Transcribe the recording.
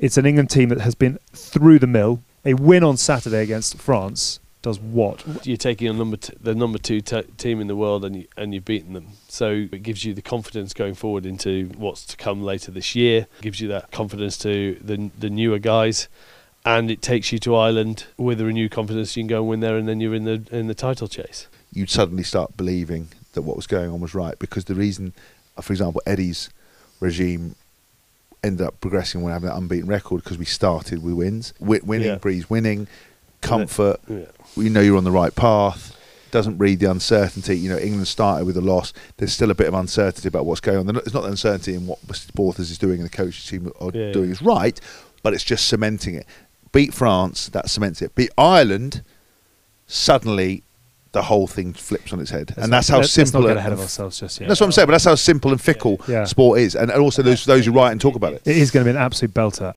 It's an England team that has been through the mill. A win on Saturday against France does what? You're taking on number t- the number two t- team in the world, and you, and you've beaten them. So it gives you the confidence going forward into what's to come later this year. It gives you that confidence to the the newer guys, and it takes you to Ireland with a renewed confidence. You can go and win there, and then you're in the in the title chase. You'd suddenly start believing that what was going on was right because the reason, uh, for example, Eddie's regime ended up progressing when having that unbeaten record because we started with wins. Wi- winning Yeah. breeds winning, comfort. Yeah. You know you're on the right path. Doesn't breed the uncertainty. You know England started with a loss. There's still a bit of uncertainty about what's going on. It's not the uncertainty in what Mr. Borthers is doing and the coaching team are Yeah, doing is right, but it's just cementing it. Beat France, that cements it. Beat Ireland, suddenly the whole thing flips on its head, and that's how let's, let's simple. not get ahead of ourselves just yet. that's what I'm saying, but that's how simple and fickle Yeah. sport is, and and also those those who write and talk about it. It is going to be an absolute belter.